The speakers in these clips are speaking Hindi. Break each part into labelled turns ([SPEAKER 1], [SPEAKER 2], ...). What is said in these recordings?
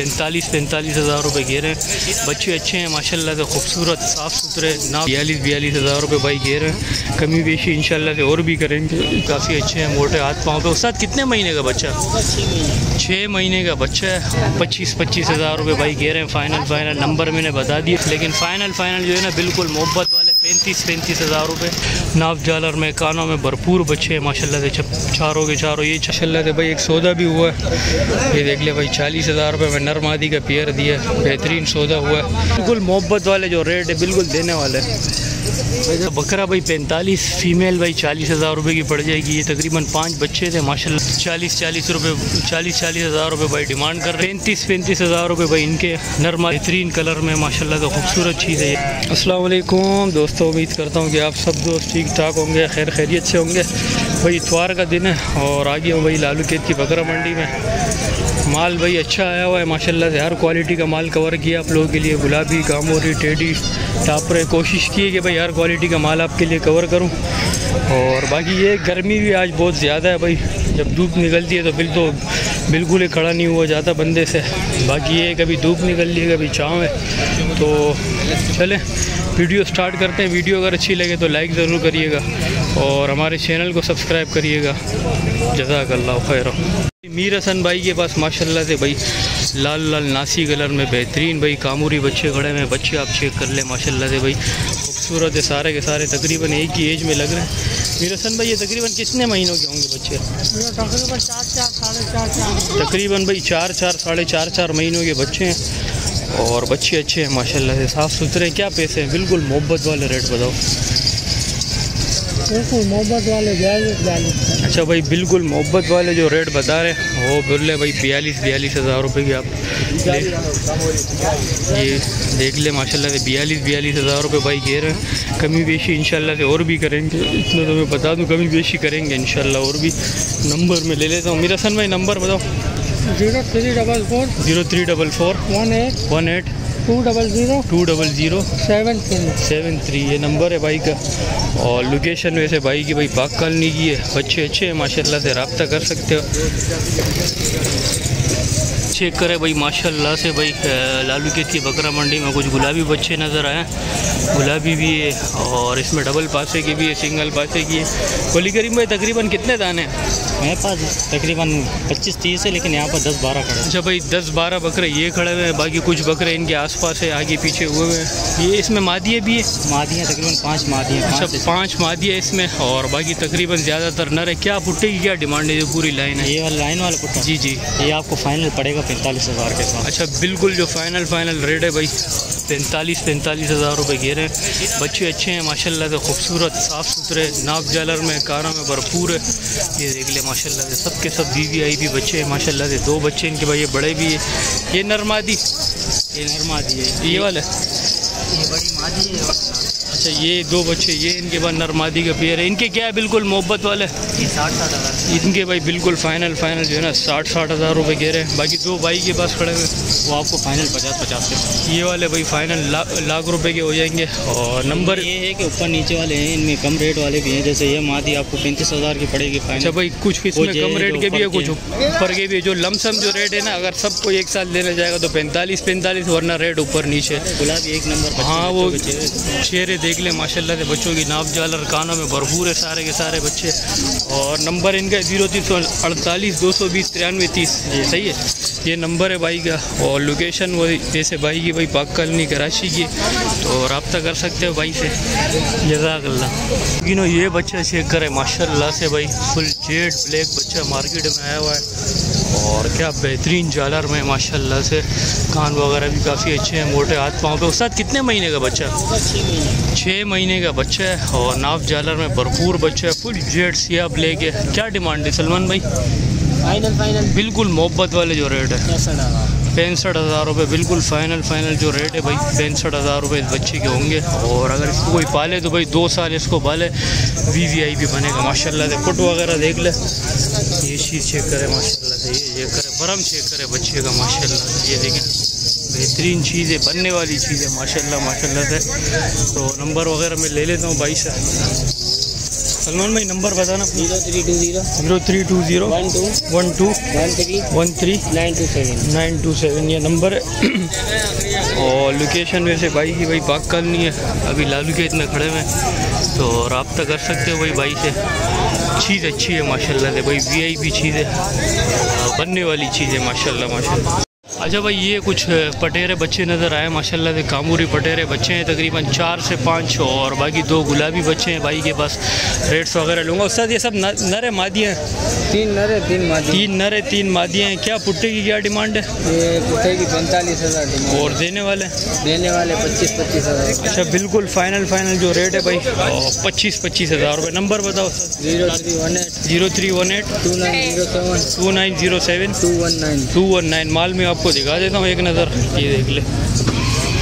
[SPEAKER 1] पैंतालीस पैंतालीस हज़ार रुपये घेर हैं। बच्चे अच्छे हैं, माशाल्लाह से खूबसूरत, साफ़ सुथरे, ना बयालीस बयालीस हज़ार रुपये भाई घेर हैं। कमी बेशी इंशाल्लाह से और भी करेंगे। काफ़ी अच्छे हैं, मोटे हाथ पाँव पे। उस कितने महीने का बच्चा? छः महीने का बच्चा है। पच्चीस पच्चीस हज़ार रुपये भाई घेर हैं। फ़ाइनल फ़ाइनल नंबर मैंने बता दिए। लेकिन फ़ाइनल फ़ाइनल जो है ना, बिल्कुल मोहब्बत वाले पैंतीस पैंतीस हज़ार रुपये नाव जालर में, कानों में भरपूर बच्चे हैं, माशाल्लाह से चारों के चारों, ये माशाल्लाह से भाई एक सौदा भी हुआ है। ये देख ले भाई, चालीस हज़ार रुपये में नर मादी का पेयर दिया बेहतरीन सौदा हुआ है। बिल्कुल मोहब्बत वाले जो रेट है, बिल्कुल देने वाले बकरा भाई पैंतालीस फीमेल भाई चालीस हज़ार रुपये की पड़ जाएगी। ये तकरीबन पाँच बच्चे थे, माशाल्लाह। चालीस चालीस रुपये चालीस चालीस हज़ार रुपये भाई डिमांड कर रहे हैं। पैंतीस पैंतीस हज़ार रुपये भाई इनके नरमा बेहतरीन कलर में, माशाल्लाह का खूबसूरत चीज़ है ये। वालेकुम दोस्तों, उम्मीद करता हूँ कि आप सब दोस्त ठीक ठाक होंगे, खैर खैरियत से होंगे। भाई इतवार का दिन है और आगे हूँ भाई लालू खेत की बकरा मंडी में। माल भाई अच्छा आया हुआ है, माशाल्लाह से। हर क्वालिटी का माल कवर किया आप लोगों के लिए। गुलाबी कामोरी टेडी, टापरे। कोशिश की है कि भाई हर क्वालिटी का माल आपके लिए कवर करूँ। और बाकी ये गर्मी भी आज बहुत ज़्यादा है भाई। जब धूप निकलती है तो बिल तो बिल्कुल ही खड़ा नहीं हुआ जाता बंदे से। बाकी ये कभी धूप निकल रही है, कभी छाँव है। तो चलें वीडियो स्टार्ट करते हैं। वीडियो अगर अच्छी लगे तो लाइक ज़रूर करिएगा। और हमारे चैनल को सब्सक्राइब करिएगा। जजाक अल्लाह खैर मीर हसन भाई के पास माशाल्लाह से भाई लाल लाल नासी कलर में बेहतरीन भाई। कामूरी बच्चे खड़े हैं, बच्चे आप चेक कर लें, माशाल्लाह से भाई। खूबसूरत है सारे के सारे तकरीबन एक ही एज में लग रहे हैं। मीर हसन भाई ये तकरीबन कितने महीनों के होंगे बच्चे?
[SPEAKER 2] तकरीबन चार चार साढ़े चार चार
[SPEAKER 1] तकरीबन भाई चार चार साढ़े चार चार महीनों के बच्चे हैं। और बच्चे अच्छे हैं माशाल्लाह से साफ़ सुथरे क्या पैसे हैं? बिल्कुल मोहब्बत वाले रेट बताओ।
[SPEAKER 2] बिल्कुल मोहब्बत वाले बयालीस
[SPEAKER 1] अच्छा भाई बिल्कुल मोहब्बत वाले जो रेट बता रहे हैं वो बोल रहे भाई बयालीस बयालीस हज़ार रुपये की आप ले ये देख ले माशाल्लाह से बयालीस बयालीस हज़ार रुपये भाई कह रहे हैं। कमी बेशी इंशाल्लाह से और भी करेंगे। इतना तो मैं बता दूँ कमी बेशी करेंगे इंशाल्लाह और भी। नंबर में ले लेता हूँ। मेरा सन भाई नंबर बताओ।
[SPEAKER 2] Zero three double four.
[SPEAKER 1] Zero three double four.
[SPEAKER 2] One eight.
[SPEAKER 1] One eight.
[SPEAKER 2] Two double zero
[SPEAKER 1] two double zero
[SPEAKER 2] seven three
[SPEAKER 1] seven three ये नंबर है भाई का। और लोकेशन वैसे भाई की भाई पाक कॉलोनी की है। अच्छे अच्छे हैं माशाल्लाह से रबता कर सकते हो। चेक करें भाई माशाल्लाह से भाई लालू की बकरा मंडी में कुछ गुलाबी बच्चे नज़र आए गुलाबी भी है और इसमें डबल पासे की भी है सिंगल पासे की है। कोली करीम भाई तकरीबन कितने दाने हैं?
[SPEAKER 2] मेरे पास तकरीबन पच्चीस तीस है लेकिन यहाँ पर दस बारह खड़े
[SPEAKER 1] अच्छा भाई दस बारह बकरे ये खड़े हुए हैं बाकी कुछ बकरे इनके आसपास है आगे पीछे हुए हुए हैं। ये इसमें मादिए भी है?
[SPEAKER 2] मादियाँ तकरीबन पाँच मादियाँ
[SPEAKER 1] अच्छा पाँच मादिया इसमें और बाकी तकरीबन ज़्यादातर नर है। क्या पुट्टे की क्या डिमांड है पूरी लाइन है?
[SPEAKER 2] ये लाइन वाला पुट्टा?
[SPEAKER 1] जी जी।
[SPEAKER 2] ये आपको फाइनल पड़ेगा पैंतालीस हज़ार के साथ।
[SPEAKER 1] अच्छा बिल्कुल जो फाइनल फाइनल रेट है भाई पैंतालीस पैंतालीस हज़ार रुपये घेर हैं बच्चे अच्छे हैं माशाल्लाह से खूबसूरत साफ़ सुथरे नाक जालर में कारों में भरपूर है। ये देख ले माशाल्लाह से सब के सब वी वी आई भी बच्चे हैं माशाल्लाह से दो बच्चे इनके भाई ये बड़े भी है। ये नरमादी
[SPEAKER 2] ये नरमादी है
[SPEAKER 1] ये वाला।
[SPEAKER 2] ये बड़ी मादी है।
[SPEAKER 1] अच्छा ये दो बच्चे ये इनके बाद नरमादी का पेयर है। इनके क्या है बिल्कुल मोहब्बत वाले?
[SPEAKER 2] साठ साठ हज़ार
[SPEAKER 1] इनके भाई बिल्कुल फाइनल फाइनल जो है ना साठ साठ हज़ार रुपये घेर हैं। बाकी दो भाई के पास खड़े हुए।
[SPEAKER 2] वो आपको फाइनल पचास पचास के।
[SPEAKER 1] ये वाले भाई फाइनल ला, लाख रुपए के हो जाएँगे। और नंबर
[SPEAKER 2] ये है कि ऊपर नीचे वाले हैं इनमें कम रेट वाले भी हैं। जैसे ये मादी आपको पैंतीस हज़ार की पड़ेगी
[SPEAKER 1] अच्छा
[SPEAKER 2] फाइनल
[SPEAKER 1] भाई कुछ इसमें कम रेट के भी है कुछ ऊपर के भी है? जो लमसम जो रेट है ना अगर सबको एक साथ लेने जाएगा तो पैंतालीस पैंतालीस वरना रेट ऊपर नीचे।
[SPEAKER 2] गुलाबी एक नंबर
[SPEAKER 1] हाँ वो।
[SPEAKER 2] चेहरे
[SPEAKER 1] देख ले माशाल्लाह से बच्चों की नाप जालर कानों में भरपूर है सारे के सारे बच्चे। और नंबर इनका ज़ीरो तीन सौ अड़तालीस, दो सौ बीस, तिरानवे, तीस। ये सही है? ये नंबर है भाई का। और लोकेशन वो जैसे भाई की भाई पाक कॉलोनी कराची की तो रबता कर सकते हो भाई से। जजाकल्ला लेकिन ये बच्चा चेक करे, माशाल्लाह से भाई। फुल जेड ब्लैक बच्चा मार्केट में आया हुआ है। और क्या बेहतरीन जालर में माशाल्लाह से। कान वगैरह भी काफ़ी अच्छे हैं मोटे हाथ पाँव पे। उस साथ कितने महीने का बच्चा? छः महीने का बच्चा है और नाव जालर में भरपूर बच्चा है फुल जेड सी ब्लैक है क्या डिमांड है सलमान भाई?
[SPEAKER 2] Final final.
[SPEAKER 1] बिल्कुल मोहब्बत वाले जो रेट है।
[SPEAKER 2] पैंसठ हज़ार
[SPEAKER 1] रुपये, बिल्कुल फ़ाइनल फ़ाइनल जो रेट है भाई, पैंसठ हज़ार रुपये इस बच्चे के होंगे। और अगर इसको कोई पाले तो भाई दो साल इसको पाले। वी वी आई भी बनेगा, माशाल्लाह से। फुट वगैरह देख ले। ये चीज़ चेक करे, माशाल्लाह से। ये चेक करे, बरम चेक करे बच्चे का, माशाल्लाह से। ये देखें, बेहतरीन चीज़ है बनने वाली चीज़ है माशाल्लाह माशाल्लाह से। तो नंबर वगैरह मैं ले लेता हूँ भाई से सलमान भाई नंबर बताना
[SPEAKER 2] zero three two zero.
[SPEAKER 1] Zero three two zero.
[SPEAKER 2] One two.
[SPEAKER 1] One two.
[SPEAKER 2] One three.
[SPEAKER 1] One three.
[SPEAKER 2] Nine two seven.
[SPEAKER 1] Nine two seven ये नंबर है। और लोकेशन वैसे भाई की भाई पाक कॉलोनी है। अभी लालू के में खड़े हुए तो रबता कर सकते हो भाई भाई से। चीज़ अच्छी है माशाल्लाह से। भाई वी आई पी चीज़ है। बनने वाली चीज़ है माशाल्लाह माशाल्लाह। अच्छा भाई ये कुछ पटेरे बच्चे नज़र आए माशाल्लाह से कामूरी पटेरे बच्चे हैं तकरीबन चार से पाँच और बाकी दो गुलाबी बच्चे हैं भाई के पास रेट्स वगैरह लूँगा। उसके ये सब नर मादियाँ हैं?
[SPEAKER 2] तीन नरे तीन मादी।
[SPEAKER 1] तीन नरे तीन मादियाँ हैं। क्या पुट्टे की क्या डिमांड है?
[SPEAKER 2] ये कुत्ते की पैंतालीस हज़ार
[SPEAKER 1] और देने वाले?
[SPEAKER 2] देने वाले पच्चीस पच्चीस हज़ार।
[SPEAKER 1] अच्छा बिल्कुल फाइनल फाइनल जो रेट है भाई। पच्चीस पच्चीस हज़ार रुपये नंबर बताओ।
[SPEAKER 2] Zero three one eight.
[SPEAKER 1] Zero three one eight.
[SPEAKER 2] Two nine zero seven.
[SPEAKER 1] Two nine zero seven.
[SPEAKER 2] Two one nine.
[SPEAKER 1] Two one nine. माल में आपको दिखा देता हूँ एक नज़र। ये देख ले।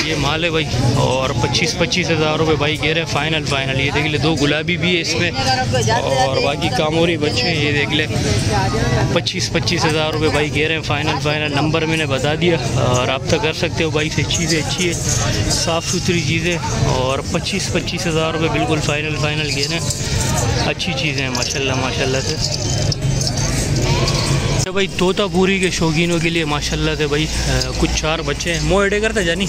[SPEAKER 1] ये माल है भाई। और पच्चीस पच्चीस हज़ार रुपये भाई कह रहे हैं। फाइनल फाइनल ये देख ले, दो गुलाबी भी है इसमें। और बाकी कामोरी बच्चे हैं, ये देख ले। पच्चीस पच्चीस हज़ार रुपये भाई कह रहे हैं। फाइनल फाइनल नंबर मैंने बता दिया। और रब्ता कर सकते हो भाई से चीज़ें, अच्छी है। साफ़ सुथरी चीज़ें। और पच्चीस पच्चीस हज़ार रुपये बिल्कुल फ़ाइनल फ़ाइनल कह रहे हैं। अच्छी चीज़ें हैं, माशाल्लाह माशाल्लाह से। तो भाई तोतापुरी के शौकीनों के लिए माशाल्लाह से भाई आ, कुछ चार बच्चे हैं। मोह एडे करते जानी?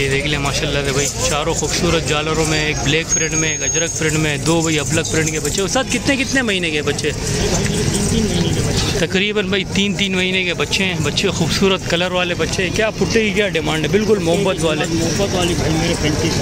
[SPEAKER 1] ये देख लिया माशाल्लाह से भाई चारों खूबसूरत जालरों में एक ब्लैक फ्रेंड में एक अजरक फ्रेंड में दो भाई अबलक फ्रेंड के बच्चे उस साथ कितने कितने महीने के बच्चे? तकरीबन भाई तीन तीन महीने के बच्चे हैं। बच्चे खूबसूरत कलर वाले बच्चे हैं। क्या पुट्टे की क्या डिमांड है? बिल्कुल मोहब्बत वाले।
[SPEAKER 2] मोहब्बत वाली भाई मेरे पैंतीस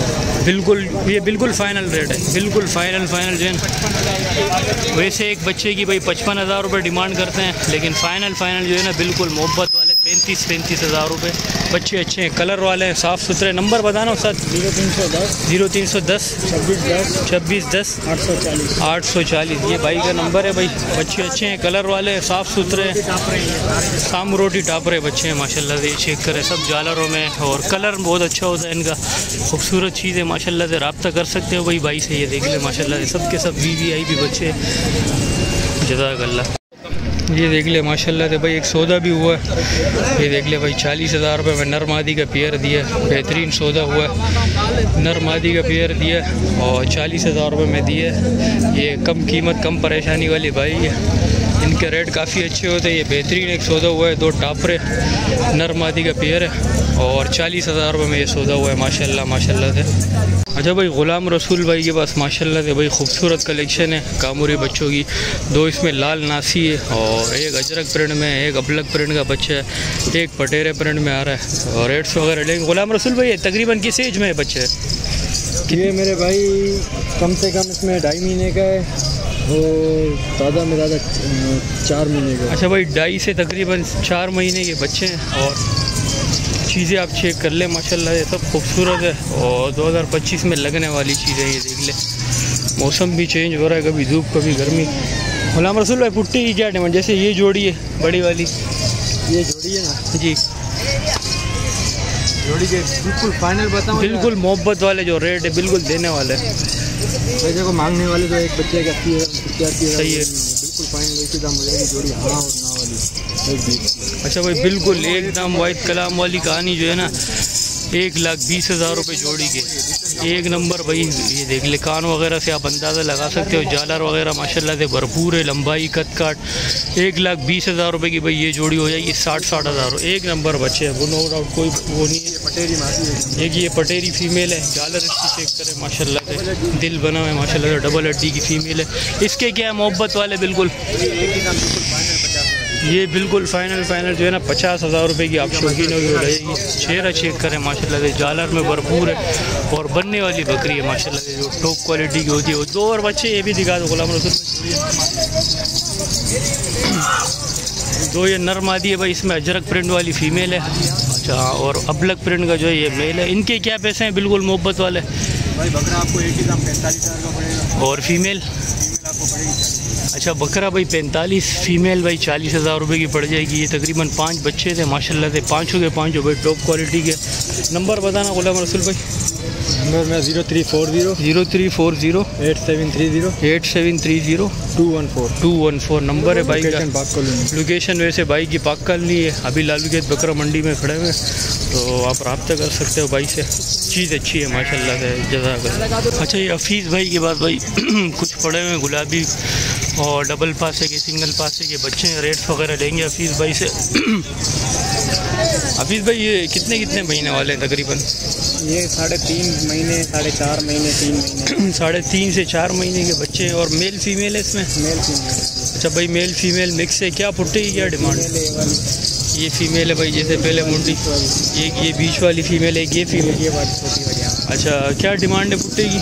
[SPEAKER 1] बिल्कुल ये बिल्कुल फाइनल रेट है। बिल्कुल फाइनल फाइनल जो है वैसे एक बच्चे की भाई पचपन हज़ार रुपये डिमांड करते हैं लेकिन फाइनल फाइनल जो है ना बिल्कुल मोहब्बत वाले पैंतीस पैंतीस हज़ार रुपये बच्चे अच्छे हैं कलर वाले हैं साफ़ सुथरे। नंबर बताना सर।
[SPEAKER 2] ज़ीरो तीन सौ दस।
[SPEAKER 1] ज़ीरो तीन सौ दस।
[SPEAKER 2] छब्बीस दस।
[SPEAKER 1] छब्बीस दस।
[SPEAKER 2] आठ सौ चालीस।
[SPEAKER 1] आठ सौ चालीस। ये भाई का नंबर है भाई। बच्चे अच्छे हैं कलर वाले हैं साफ़ सुथरे हैं। शाम रोटी टापरे बच्चे हैं माशाल्लाह से। चेक करें सब जालरों में और कलर बहुत अच्छा होता है इनका। खूबसूरत चीज़ है माशाल्लाह से। रब्ता कर सकते हो भाई भाई से ये देख ले माशाल्लाह से। सब के सब वी वी आई भी बच्चे जजाकल्ला ये देख ले, माशाल्लाह से भाई, एक सौदा भी हुआ है। ये देख ले भाई, चालीस हज़ार रुपये में नर मादी का पेयर दिया बेहतरीन सौदा हुआ है। नर मादी का पेयर दिया और चालीस हज़ार रुपये में दिया ये कम कीमत, कम परेशानी वाली भाई है। इनके रेट काफ़ी अच्छे होते हैं। ये बेहतरीन एक सौदा हुआ है, दो टापरे नर मादी का पेयर है और चालीस हज़ार रुपये में ये सौदा हुआ है, माशाल्लाह माशाल्लाह से। अच्छा भाई, ग़ुलाम रसूल भाई के पास माशाल्लाह से भाई खूबसूरत कलेक्शन है, कामूरी बच्चों की। दो इसमें लाल नासी है और एक अजरक प्रिंट में, एक अबलक प्रिंट का बच्चा है, एक पटेरे प्रिंट में आ रहा है। और रेट्स वगैरह लेकिन ग़ुलाम रसूल भाई तकरीबन किस एज में है बच्चे?
[SPEAKER 2] ये मेरे भाई कम से कम इसमें ढाई महीने का है। और में ज़्यादा चार महीने का।
[SPEAKER 1] अच्छा भाई ढाई से तकरीबन चार महीने के बच्चे हैं और चीज़ें आप चेक कर लें माशाल्लाह ये सब खूबसूरत है और 2025 में लगने वाली चीज़ें ये देख ले। मौसम भी चेंज हो रहा है कभी धूप कभी गर्मी। गुलाम रसूल भाई पुट्टी की क्या डिमांड जैसे ये जोड़ी है बड़ी वाली।
[SPEAKER 2] ये जोड़ी है ना?
[SPEAKER 1] जी।
[SPEAKER 2] जोड़ी के बिल्कुल फाइनल बताऊँ
[SPEAKER 1] बिल्कुल मोहब्बत वाले जो रेट है बिल्कुल देने वाले।
[SPEAKER 2] वैसे को मांगने वाले तो एक बच्चे का
[SPEAKER 1] सही है।
[SPEAKER 2] बिल्कुल फाइनल एक ही दाम हो जाएगी जोड़ी। हाँ और ना वाली। एक
[SPEAKER 1] अच्छा भाई बिल्कुल एकदम वाइट कलाम वाली कहानी जो है ना एक लाख बीस हज़ार रुपये जोड़ी के। एक नंबर भाई, ये देख ले, कान वगैरह से आप अंदाज़ा लगा सकते हो, जालर वगैरह, माशाल्लाह से भरपूर है, लंबाई कद काट एक लाख बीस हज़ार रुपये की भाई ये जोड़ी हो जाएगी, साठ साठ हज़ार एक नंबर बच्चे वो नो डाउट कोई वो नहीं है।
[SPEAKER 2] पटेरी
[SPEAKER 1] एक ये पटेरी फीमेल है, जालर इसकी चेक करें, माशाल्लाह से दिल बना हुआ है, माशाल्लाह से डबल हड्डी की फीमेल है। इसके क्या है मोहब्बत वाले, बिल्कुल। ये बिल्कुल फाइनल फाइनल जो है ना पचास हज़ार रुपये की आप शौकीनों की हो जाएगी चेहरा चेक करें माशाल्लाह से। जालर में भरपूर है और बनने वाली बकरी है माशाल्लाह से। जो टॉप क्वालिटी की होती है दो और बच्चे ये भी दिखा दो गुलाम रसूल। दो ये नर मादी है भाई इसमें अजरक प्रिंट वाली फीमेल है। अच्छा और अबलक प्रिंट का जो है ये मेल है। इनके क्या पैसे हैं? बिल्कुल मोहब्बत वाले।
[SPEAKER 2] भाई बकरा आपको एक ही दाम पैंतालीस हज़ार का पड़ेगा।
[SPEAKER 1] और फीमेल अच्छा बकरा भाई पैंतालीस फीमेल भाई चालीस हज़ार रुपये की पड़ जाएगी। ये तकरीबन पाँच बच्चे थे माशाल्लाह से पाँचों के पाँचों भाई टॉप क्वालिटी के। नंबर बताना गुलाम रसूल भाई।
[SPEAKER 2] नंबर मेरा zero three four zero
[SPEAKER 1] zero three four zero
[SPEAKER 2] eight seven three zero
[SPEAKER 1] eight seven three zero
[SPEAKER 2] two one four
[SPEAKER 1] two one four number है भाई का।
[SPEAKER 2] लोकेशन कर
[SPEAKER 1] वैसे भाई की पाक कॉलोनी है। अभी लालू गेट बकरा मंडी में खड़े हुए तो आप रब्ता कर सकते हो भाई से। चीज़ अच्छी है माशाल्लाह से जजाक। अच्छा ये हफीज़ भाई के बाद भाई कुछ पड़े हुए हैं गुलाबी। और डबल पास है कि सिंगल पास है कि बच्चे रेट्स वगैरह लेंगे हफीज़ भाई से। हफीज़ भाई ये कितने कितने महीने वाले हैं तकरीबन?
[SPEAKER 2] ये साढ़े तीन महीने साढ़े चार महीने तीन महीने।
[SPEAKER 1] साढ़े तीन से चार महीने के बच्चे हैं और मेल फीमेल है इसमें?
[SPEAKER 2] मेल फीमेल
[SPEAKER 1] अच्छा भाई मेल फीमेल मिक्स है। क्या पुट्टे की क्या डिमांड ये फीमेल है भाई जैसे पहले मुंडी। ये ये बीच वाली फीमेल है ये फीमेल
[SPEAKER 2] हाँ।
[SPEAKER 1] अच्छा क्या डिमांड है पुट्टे की?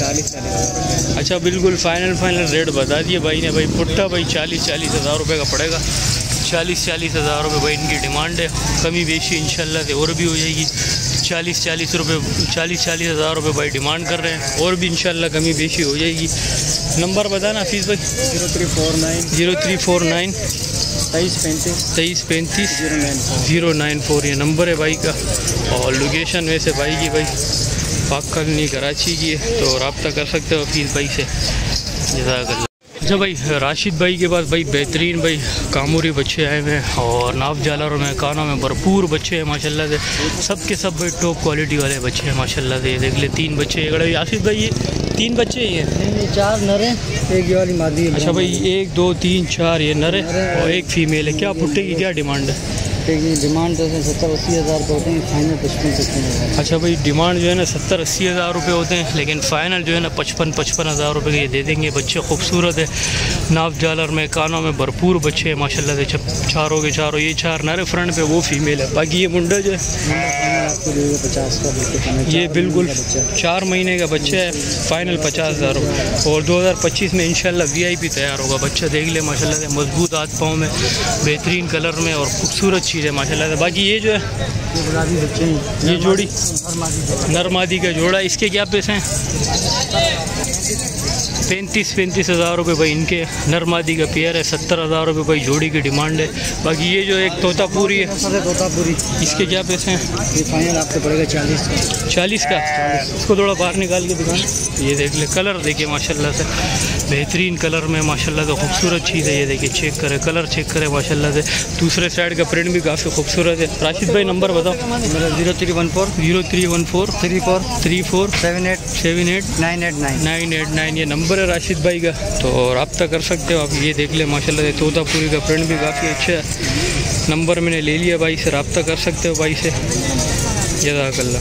[SPEAKER 2] चालीस चालीस। हज़ार
[SPEAKER 1] अच्छा बिल्कुल फाइनल फाइनल रेट बता दिए भाई ने। भाई पुट्टा भाई चालीस चालीस हज़ार रुपये का पड़ेगा। चालीस चालीस हज़ार रुपये भाई इनकी डिमांड है। कमी बेशी इंशाल्लाह से और भी हो जाएगी। चालीस चालीस रुपये चालीस चालीस हज़ार रुपये भाई डिमांड कर रहे हैं। और भी इंशाल्लाह कमी बेशी हो जाएगी। नंबर बताना फ़ीस भाई।
[SPEAKER 2] Zero three four nine
[SPEAKER 1] zero three four nine
[SPEAKER 2] तेईस पैंतीस।
[SPEAKER 1] तेईस पैंतीस।
[SPEAKER 2] ज़ीरो नाइन फोर
[SPEAKER 1] ये नंबर है भाई का। और लोकेशन वैसे भाई की भाई। पाक कॉलोनी कराची की है तो रबता कर सकते हो फ़ीस भाई से। जजाकल्ला अच्छा भाई राशिद भाई के पास भाई बेहतरीन भाई कामूरी बच्चे आए हुए हैं और नाफ जालर में कानों में भरपूर बच्चे हैं माशाल्लाह से। सब के सब भाई टॉप क्वालिटी वाले बच्चे हैं माशाल्लाह से। देख ले तीन बच्चे एक भाई आसिफ भाई ये तीन बच्चे ही हैं
[SPEAKER 2] चार नरे एक ये वाली मादी
[SPEAKER 1] अच्छा भाई एक दो तीन चार ये नर है और एक फीमेल है। क्या पुट्टे की क्या डिमांड है?
[SPEAKER 2] की डिमांड तो सत्तर अस्सी हज़ार का होते हैं फाइनल पचपन पचपन हज़ार।
[SPEAKER 1] अच्छा भाई डिमांड जो है ना सत्तर अस्सी हज़ार रुपये होते हैं लेकिन फ़ाइनल जो है ना पचपन पचपन हज़ार रुपये के दे देंगे। बच्चे खूबसूरत है नाफ जालर में कानों में भरपूर बच्चे हैं माशाल्लाह से चारों के चारों ये चार नारे फ्रंट पे वो फीमेल है। बाकी ये मुंडा जो है ये बिल्कुल
[SPEAKER 2] है।
[SPEAKER 1] चार महीने का बच्चा है फाइनल पचास हज़ार रुपये और 2025 में इंशाल्लाह वीआईपी तैयार होगा। बच्चा देख ले माशाल्लाह से मज़बूत हाथ पाँव में बेहतरीन कलर में और खूबसूरत चीज़ है माशाल्लाह से। बाकी ये जो है
[SPEAKER 2] ये गुलाबी बच्चे हैं।
[SPEAKER 1] ये जोड़ी।
[SPEAKER 2] हर मादी जोड़ा
[SPEAKER 1] नर मादी का जोड़ा इसके क्या पैसे हैं? पैंतीस पैंतीस हज़ार रुपये भाई इनके। नर मादी का पेयर है सत्तर हज़ार रुपये भाई जोड़ी की डिमांड है। बाकी ये जो एक तोतापुरी है
[SPEAKER 2] तोतापुरी।
[SPEAKER 1] इसके क्या पैसे हैं?
[SPEAKER 2] ये फाइनल आपको पड़ेगा चालीस।
[SPEAKER 1] चालीस का? इसको थोड़ा बाहर निकाल के दिखाएँ ये देख ले कलर देखिए माशाल्लाह से। बेहतरीन कलर में माशाल्लाह से खूबसूरत चीज़ है ये देखिए चेक करें कलर चेक करें माशाल्लाह से। दूसरे साइड का प्रिंट भी काफ़ी खूबसूरत है। राशिद भाई नंबर बताओ।
[SPEAKER 2] मेरा zero three one four
[SPEAKER 1] zero three one four
[SPEAKER 2] three four
[SPEAKER 1] three four
[SPEAKER 2] seven eight
[SPEAKER 1] seven eight
[SPEAKER 2] nine eight nine
[SPEAKER 1] nine eight nine ये नंबर है राशिद भाई का। तो रब्ता कर सकते हो आप ये देख ले माशाल्लाह से तोतापुरी का प्रिंट भी काफ़ी अच्छा है। नंबर मैंने ले लिया भाई से रब्ता कर सकते हो भाई से। जजाकल्ला